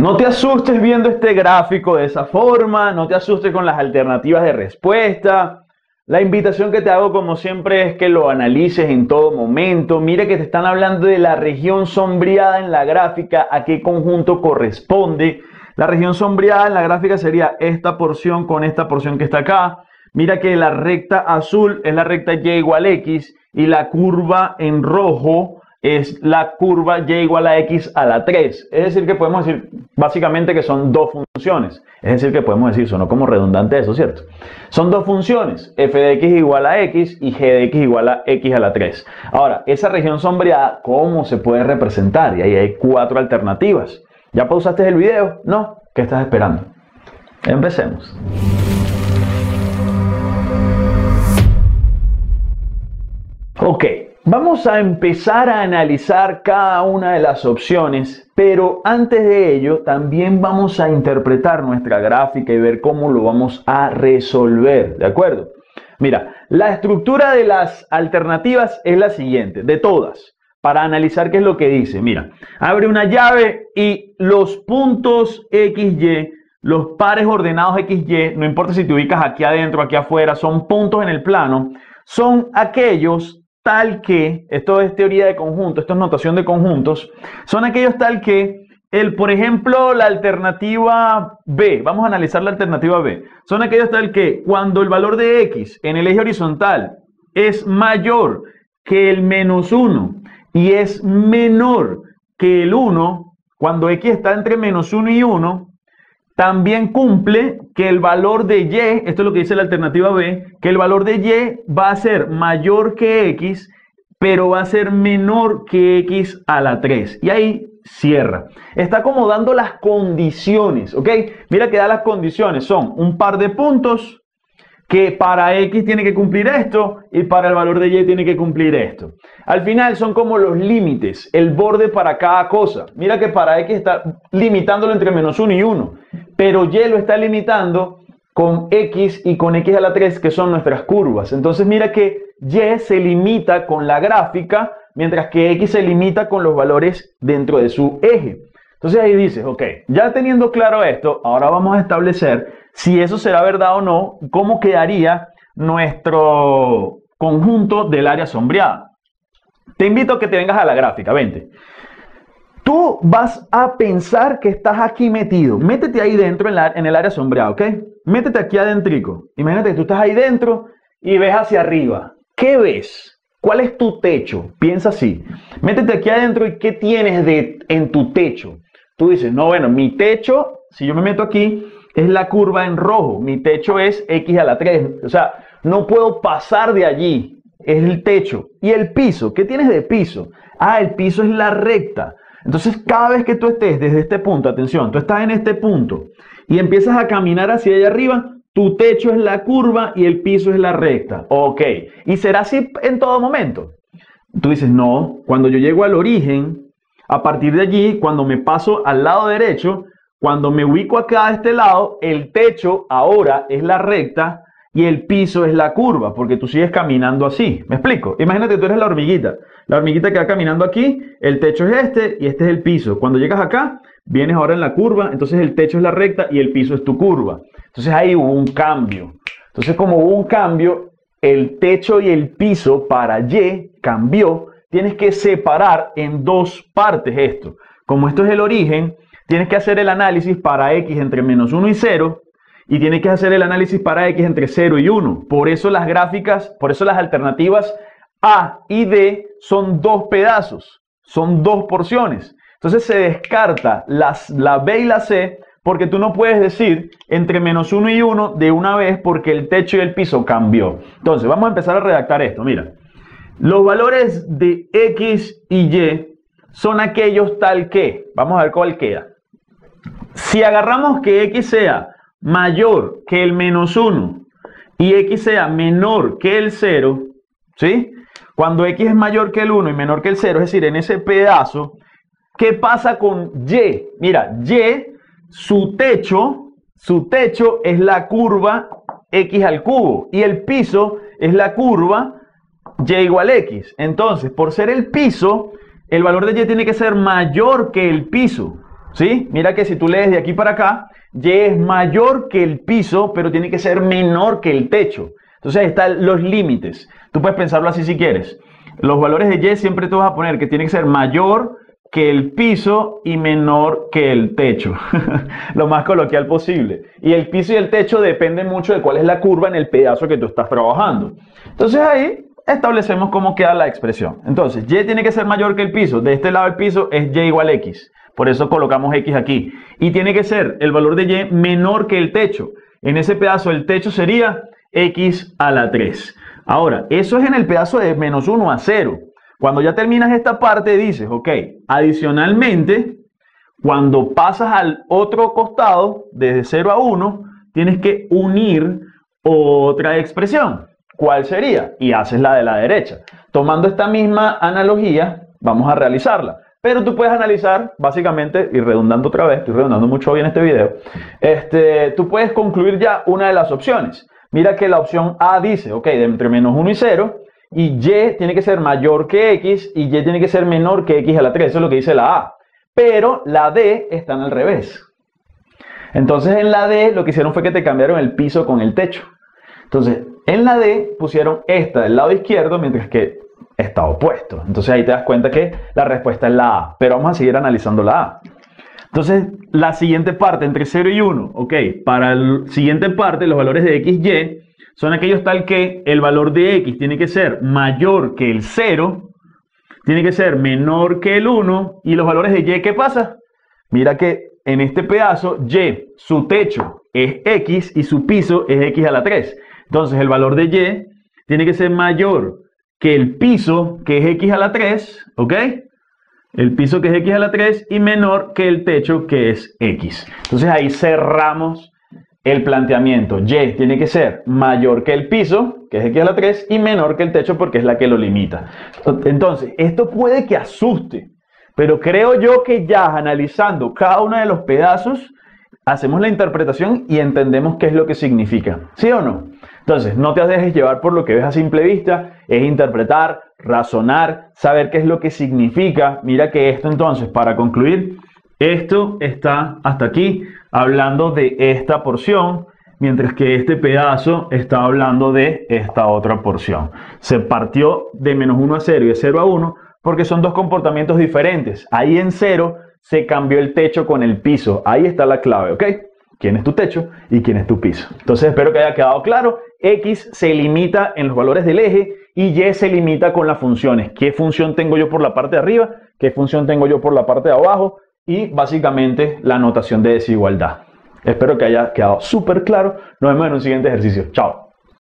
No te asustes viendo este gráfico de esa forma, no te asustes con las alternativas de respuesta. La invitación que te hago como siempre es que lo analices en todo momento. Mire que te están hablando de la región sombreada en la gráfica, a qué conjunto corresponde. La región sombreada en la gráfica sería esta porción con esta porción que está acá. Mira que la recta azul es la recta y igual x y la curva en rojo es la curva y igual a x a la 3. Es decir, que podemos decir básicamente que son dos funciones. Es decir, que podemos decir, sonó como redundante eso, ¿cierto? Son dos funciones, f de x igual a x y g de x igual a x a la 3. Ahora, esa región sombreada, ¿cómo se puede representar? Y ahí hay cuatro alternativas. ¿Ya pausaste el video? No. ¿Qué estás esperando? Empecemos. Ok, Vamos a empezar a analizar cada una de las opciones, pero antes de ello también vamos a interpretar nuestra gráfica y ver cómo lo vamos a resolver, ¿de acuerdo? Mira, la estructura de las alternativas es la siguiente, de todas, para analizar qué es lo que dice. Mira, abre una llave y los puntos XY, los pares ordenados XY, no importa si te ubicas aquí adentro, aquí afuera, son puntos en el plano, son aquellos tal que, esto es teoría de conjuntos, esto es notación de conjuntos, son aquellos tal que, el, por ejemplo, la alternativa B, vamos a analizar la alternativa B, son aquellos tal que cuando el valor de x en el eje horizontal es mayor que el menos 1 y es menor que el 1, cuando x está entre menos 1 y 1, también cumple que el valor de y, esto es lo que dice la alternativa B, que el valor de y va a ser mayor que x, pero va a ser menor que x a la 3. Y ahí cierra. Está como dando las condiciones, ¿ok? Mira que da las condiciones. Son un par de puntos que para x tiene que cumplir esto y para el valor de y tiene que cumplir esto. Al final son como los límites, el borde para cada cosa. Mira que para x está limitándolo entre menos 1 y 1, pero y lo está limitando con x y con x a la 3, que son nuestras curvas. Entonces mira que y se limita con la gráfica, mientras que x se limita con los valores dentro de su eje. Entonces ahí dices, ok, ya teniendo claro esto, ahora vamos a establecer si eso será verdad o no, cómo quedaría nuestro conjunto del área sombreada. Te invito a que te vengas a la gráfica, vente. Tú vas a pensar que estás aquí metido. Métete ahí dentro en, en el área sombreada, ¿ok? Métete aquí adentro. Imagínate que tú estás ahí dentro y ves hacia arriba. ¿Qué ves? ¿Cuál es tu techo? Piensa así. Métete aquí adentro y ¿qué tienes de, en tu techo? Tú dices, no, bueno, mi techo, si yo me meto aquí, es la curva en rojo. Mi techo es x a la 3. O sea, no puedo pasar de allí. Es el techo. Y el piso. ¿Qué tienes de piso? Ah, el piso es la recta. Entonces, cada vez que tú estés desde este punto, atención, tú estás en este punto y empiezas a caminar hacia allá arriba, tu techo es la curva y el piso es la recta. Ok. ¿Y será así en todo momento? Tú dices, no, cuando yo llego al origen, a partir de allí, cuando me paso al lado derecho, cuando me ubico acá a este lado, el techo ahora es la recta y el piso es la curva, porque tú sigues caminando así. ¿Me explico? Imagínate, tú eres la hormiguita. La hormiguita que va caminando aquí, el techo es este y este es el piso. Cuando llegas acá, vienes ahora en la curva, entonces el techo es la recta y el piso es tu curva. Entonces ahí hubo un cambio. Entonces como hubo un cambio, el techo y el piso para Y cambió. Tienes que separar en dos partes esto. Como esto es el origen, tienes que hacer el análisis para x entre menos 1 y 0 y tienes que hacer el análisis para x entre 0 y 1. Por eso las gráficas, por eso las alternativas A y D son dos pedazos, son dos porciones. Entonces se descarta las, la B y la C porque tú no puedes decir entre menos 1 y 1 de una vez porque el techo y el piso cambió. Entonces vamos a empezar a redactar esto. Mira, los valores de X y Y son aquellos tal que, vamos a ver cuál queda. Si agarramos que x sea mayor que el menos 1 y x sea menor que el 0, ¿sí? Cuando x es mayor que el 1 y menor que el 0, es decir, en ese pedazo, ¿qué pasa con y? Mira, y, su techo, su techo es la curva x al cubo y el piso es la curva y igual x. Entonces, por ser el piso, el valor de y tiene que ser mayor que el piso. ¿Sí? Mira que si tú lees de aquí para acá, Y es mayor que el piso, pero tiene que ser menor que el techo. Entonces están los límites. Tú puedes pensarlo así si quieres. Los valores de Y siempre tú vas a poner que tiene que ser mayor que el piso y menor que el techo. Lo más coloquial posible. Y el piso y el techo dependen mucho de cuál es la curva en el pedazo que tú estás trabajando. Entonces ahí establecemos cómo queda la expresión. Entonces, y tiene que ser mayor que el piso. De este lado el piso es y igual a x. Por eso colocamos x aquí. Y tiene que ser el valor de y menor que el techo. En ese pedazo el techo sería x a la 3. Ahora, eso es en el pedazo de menos 1 a 0. Cuando ya terminas esta parte dices, ok, adicionalmente, cuando pasas al otro costado, desde 0 a 1, tienes que unir otra expresión. ¿Cuál sería? Y haces la de la derecha. Tomando esta misma analogía, vamos a realizarla. Pero tú puedes analizar, básicamente, y redundando otra vez, estoy redundando mucho hoy en este video, este, tú puedes concluir ya una de las opciones. Mira que la opción A dice, ok, de entre menos 1 y 0, y y tiene que ser mayor que x, y y tiene que ser menor que x a la 3. Eso es lo que dice la A. Pero la D está en al revés. Entonces en la D lo que hicieron fue que te cambiaron el piso con el techo. Entonces, en la D pusieron esta del lado izquierdo, mientras que está opuesto. Entonces ahí te das cuenta que la respuesta es la A. Pero vamos a seguir analizando la A. Entonces, la siguiente parte, entre 0 y 1, ok, para la siguiente parte, los valores de x, y son aquellos tal que el valor de x tiene que ser mayor que el 0, tiene que ser menor que el 1, y los valores de y, ¿qué pasa? Mira que en este pedazo, y, su techo es x y su piso es x a la 3. Entonces, el valor de y tiene que ser mayor que el piso, que es x a la 3, ¿ok? El piso que es x a la 3 y menor que el techo que es x. Entonces ahí cerramos el planteamiento. Y tiene que ser mayor que el piso, que es x a la 3, y menor que el techo porque es la que lo limita. Entonces, esto puede que asuste, pero creo yo que ya analizando cada uno de los pedazos, hacemos la interpretación y entendemos qué es lo que significa. ¿Sí o no? Entonces, no te dejes llevar por lo que ves a simple vista, es interpretar, razonar, saber qué es lo que significa. Mira que esto entonces, para concluir, esto está hasta aquí hablando de esta porción, mientras que este pedazo está hablando de esta otra porción. Se partió de menos 1 a 0 y de 0 a 1 porque son dos comportamientos diferentes. Ahí en 0 se cambió el techo con el piso. Ahí está la clave, ¿ok? quién es tu techo y quién es tu piso. Entonces espero que haya quedado claro. X se limita en los valores del eje y Y se limita con las funciones. ¿Qué función tengo yo por la parte de arriba? ¿Qué función tengo yo por la parte de abajo? Y básicamente la notación de desigualdad. Espero que haya quedado súper claro. Nos vemos en un siguiente ejercicio. Chao.